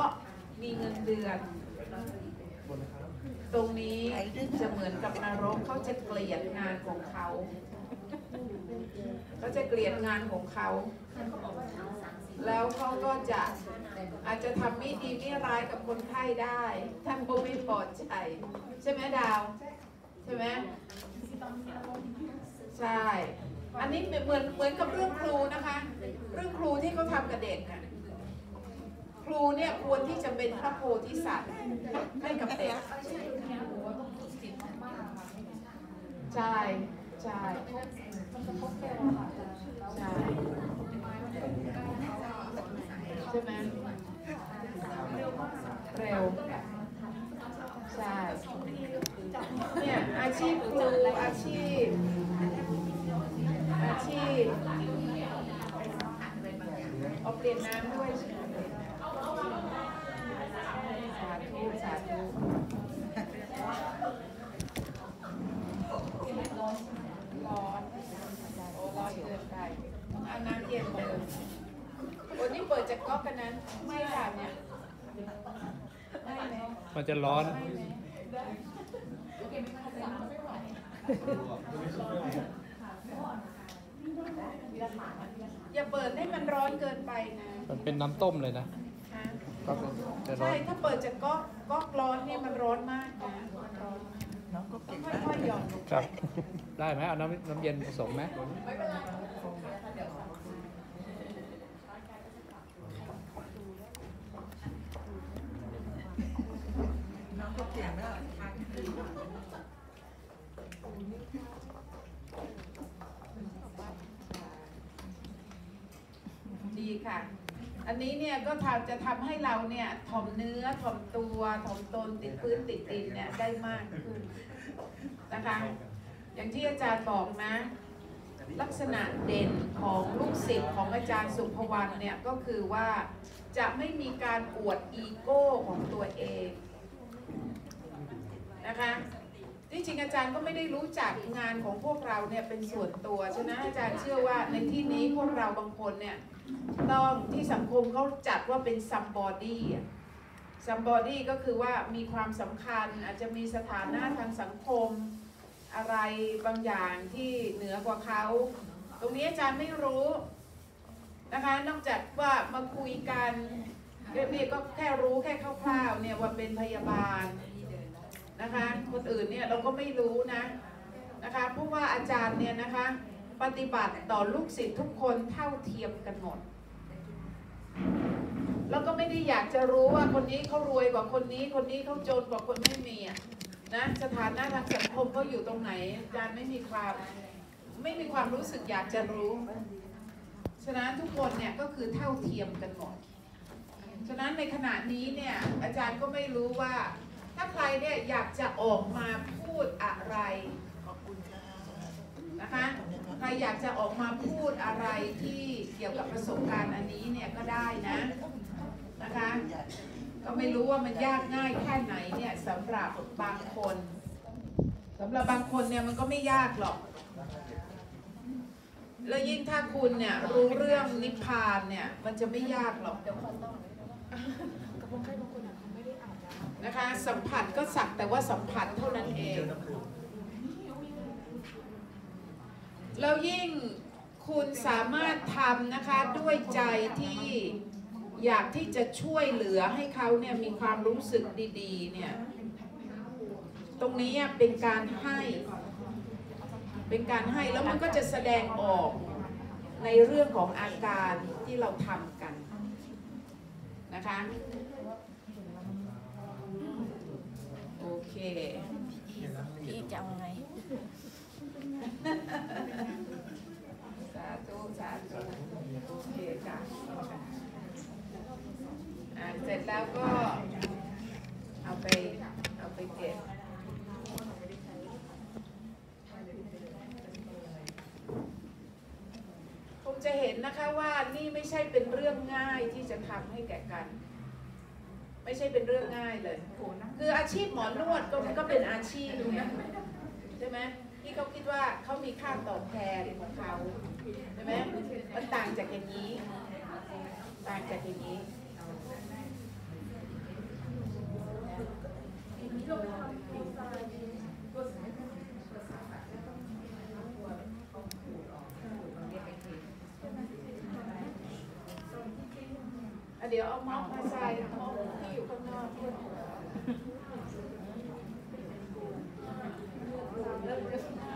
ก็มีเงินเดือน ตรงนี้จะเหมือนกับนรกเขาจะเกลียดงานของเขาเขาจะเกลียดงานของเขา แล้วเขาก็จะอาจจะทำไม่ดีไม่ร้ายกับคนไข้ได้ ท่านก็ไม่พอใจใช่ไหมดาว ใช่ไหมใช่ อันนี้เหมือนเหมือนกับเรื่องครูนะคะ เรื่องครูที่เขาทำกับเด็กนะ ครูเนี่ยควรที่จะเป็นพระโพธิสัตว์ให้กับเด็กใช่ใช่ใช่ใช่ไหมเร็วใช่เนี่ยอาชีพครูอาชีพ อาชีพเอาเปลี่ยนน้ำด้วยใช่ไหมสาธุสาธุร้อนโอ้ร้อนเกินไปเอาน้ำเย็นมาเลยวันนี้เปิดจากก๊ อกกันนั้น ไม่ค่ะเนี่ยไม่ไหมมันจะร้อนไม่ไหมอย่าเปิดให้มันร้อนเกินไปนะมันเป็นน้ำต้มเลยนะฮะก็จะร้อใช่นถ้าเปิดจากก๊อกก๊อกร้อนเนี่ยมันร้อนมากนะมันร้อนต้องค่อยๆหย่อนลงคไปรับได้ไหมเอาน้ำน้ำเย็นผสมไหมดี ค่ะ อันนี้เนี่ยก็ทำจะทำให้เราเนี่ยถ่อมเนื้อถ่อมตัวถ่อมตนติดพื้นติดดินเนี่ยได้มากขึ้นนะคะ อย่างที่อาจารย์บอกนะ ลักษณะเด่นของลูกศิษย์ของอาจารย์สุภวรรณเนี่ยก็คือว่าจะไม่มีการอวดอีโก้ของตัวเองนะคะ ที่จริงอาจารย์ก็ไม่ได้รู้จักงานของพวกเราเนี่ยเป็นส่วนตัวฉะนั้นอาจารย์เชื่อว่าในที่นี้พวกเราบางคนเนี่ยต้องที่สังคมเขาจัดว่าเป็น somebody อะ somebody ก็คือว่ามีความสำคัญอาจจะมีสถานะทางสังคมอะไรบางอย่างที่เหนือกว่าเขา ตรงนี้อาจารย์ไม่รู้นะคะนอกจากว่ามาคุยกันเรียกก็แค่รู้แค่คร่าวๆเนี่ยว่าเป็นพยาบาล นะคะ คนอื่นเนี่ยเราก็ไม่รู้นะนะคะเพราะว่าอาจารย์เนี่ยนะคะปฏิบัติต่อลูกศิษย์ทุกคนเท่าเทียมกันหมด แล้วก็ไม่ได้อยากจะรู้ว่าคนนี้เขารวยกว่าคนนี้ คนนี้เขาจนกว่าคนไม่มีอะนะสถานะทางสังคมเขาอยู่ตรงไหนอาจารย์ไม่มีความไม่มีความรู้สึกอยากจะรู้ ฉะนั้นทุกคนเนี่ยก็คือเท่าเทียมกันหมด ฉะนั้นในขณะนี้เนี่ยอาจารย์ก็ไม่รู้ว่า ถ้าใครเนี่ยอยากจะออกมาพูดอะไรนะคะใครอยากจะออกมาพูดอะไรที่เกี่ยวกับประสบการณ์อันนี้เนี่ยก็ได้นะนะคะก็ไม่รู้ว่ามันยากง่ายแค่ไหนเนี่ยสำหรับบางคนสำหรับบางคนเนี่ยมันก็ไม่ยากหรอก แล้วยิ่งถ้าคุณเนี่ยรู้เรื่องนิพพานเนี่ยมันจะไม่ยากหรอก นะคะ สัมผัสก็สักแต่ว่าสัมผัสเท่านั้นเอง แล้วยิ่งคุณสามารถทำนะคะด้วยใจที่อยากที่จะช่วยเหลือให้เขาเนี่ยมีความรู้สึกดีๆเนี่ยตรงนี้เป็นการให้ เป็นการให้แล้วมันก็จะแสดงออกในเรื่องของอาการที่เราทำกันนะคะ โอเค พี่จะเอาไง สาธุ สาธุ โอเคค่ะอ่านเสร็จแล้วก็เอาไป เอาไปเก็บคงจะเห็นนะคะว่านี่ไม่ใช่เป็นเรื่องง่ายที่จะทำให้แก่กัน ไม่ใช่เป็นเรื่องง่ายเลย คืออาชีพหมอนวดก็ก็เป็นอาชีพใช่ไหมที่เขาคิดว่าเขามีค่าตอบแทนของเขาใช่ไหมมันต่างจากอย่างนี้ ต่างจากอย่างนี้เดี๋ยวเอาม็อกมาใส่ม็อ อยู่ข้างนอกเริ่ม